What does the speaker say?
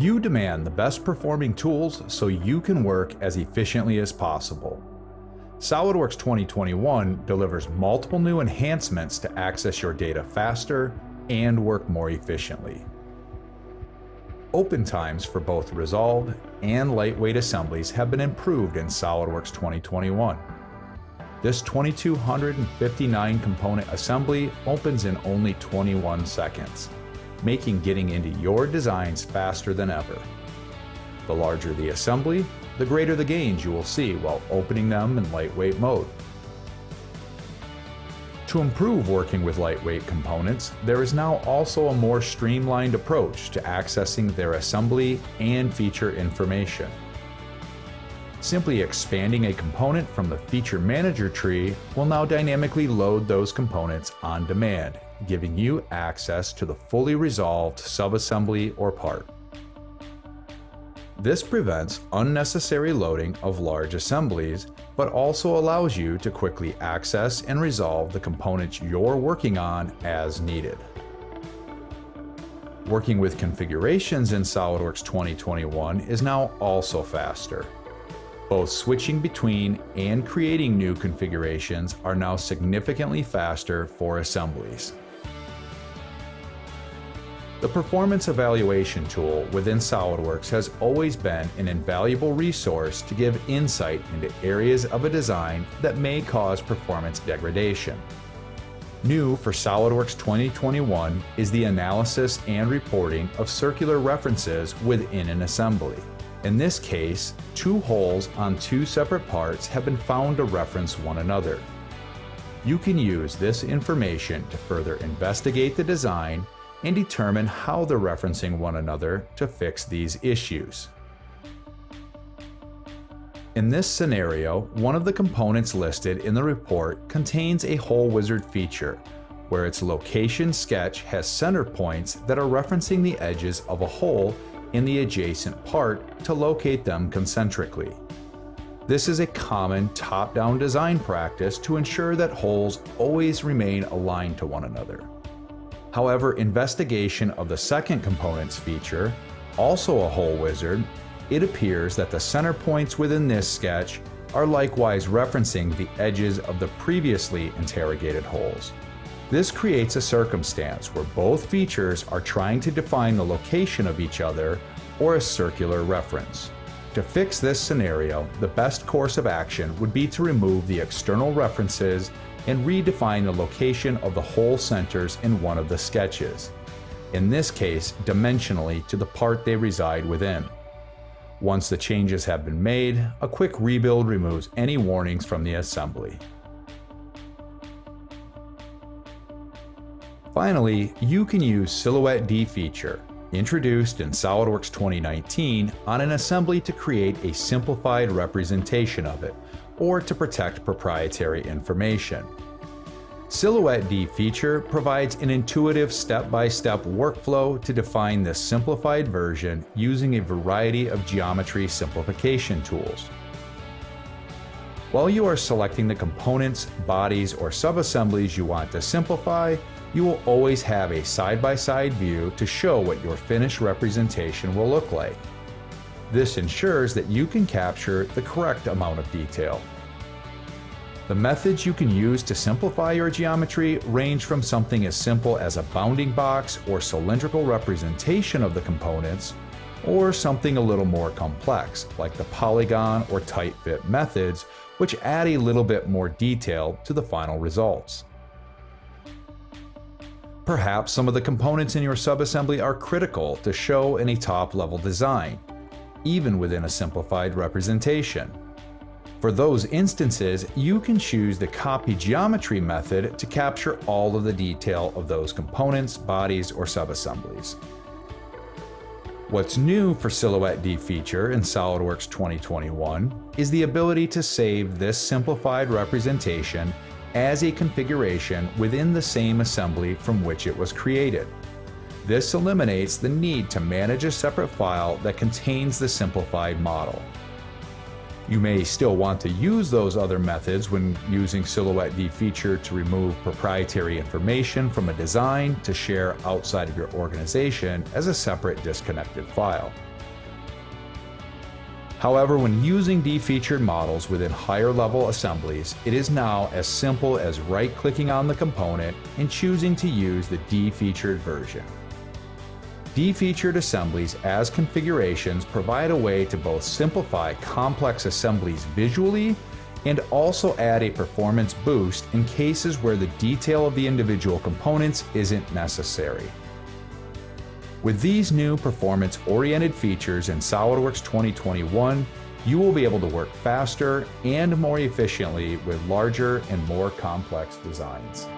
You demand the best performing tools so you can work as efficiently as possible. SOLIDWORKS 2021 delivers multiple new enhancements to access your data faster and work more efficiently. Open times for both resolved and lightweight assemblies have been improved in SOLIDWORKS 2021. This 2259 component assembly opens in only 21 seconds making getting into your designs faster than ever. The larger the assembly, the greater the gains you will see while opening them in lightweight mode. To improve working with lightweight components, there is now also a more streamlined approach to accessing their assembly and feature information. Simply expanding a component from the Feature Manager tree will now dynamically load those components on demand giving you access to the fully resolved subassembly or part. This prevents unnecessary loading of large assemblies, but also allows you to quickly access and resolve the components you're working on as needed. Working with configurations in SOLIDWORKS 2021 is now also faster. Both switching between and creating new configurations are now significantly faster for assemblies. The performance evaluation tool within SOLIDWORKS has always been an invaluable resource to give insight into areas of a design that may cause performance degradation. New for SOLIDWORKS 2021 is the analysis and reporting of circular references within an assembly. In this case, two holes on two separate parts have been found to reference one another. You can use this information to further investigate the design and determine how they're referencing one another to fix these issues. In this scenario, one of the components listed in the report contains a hole wizard feature, where its location sketch has center points that are referencing the edges of a hole in the adjacent part to locate them concentrically. This is a common top-down design practice to ensure that holes always remain aligned to one another. However, investigation of the second component's feature, also a hole wizard, it appears that the center points within this sketch are likewise referencing the edges of the previously interrogated holes. This creates a circumstance where both features are trying to define the location of each other or a circular reference. To fix this scenario, the best course of action would be to remove the external references and redefine the location of the hole centers in one of the sketches, in this case dimensionally to the part they reside within. Once the changes have been made, a quick rebuild removes any warnings from the assembly. Finally, you can use Silhouette Defeature, introduced in SOLIDWORKS 2019, on an assembly to create a simplified representation of it, or to protect proprietary information. Silhouette Defeature provides an intuitive step-by-step workflow to define this simplified version using a variety of geometry simplification tools. While you are selecting the components, bodies, or subassemblies you want to simplify, you will always have a side-by-side -side view to show what your finished representation will look like. This ensures that you can capture the correct amount of detail. The methods you can use to simplify your geometry range from something as simple as a bounding box or cylindrical representation of the components, or something a little more complex, like the polygon or tight fit methods, which add a little bit more detail to the final results. Perhaps some of the components in your subassembly are critical to show in a top-level design, even within a simplified representation. For those instances, you can choose the copy geometry method to capture all of the detail of those components, bodies, or subassemblies. What's new for Silhouette Defeature in SOLIDWORKS 2021 is the ability to save this simplified representation as a configuration within the same assembly from which it was created. This eliminates the need to manage a separate file that contains the simplified model. You may still want to use those other methods when using Silhouette Defeature to remove proprietary information from a design to share outside of your organization as a separate disconnected file. However, when using defeatured models within higher level assemblies, it is now as simple as right clicking on the component and choosing to use the defeatured version. Defeatured assemblies as configurations provide a way to both simplify complex assemblies visually and also add a performance boost in cases where the detail of the individual components isn't necessary. With these new performance-oriented features in SOLIDWORKS 2021, you will be able to work faster and more efficiently with larger and more complex designs.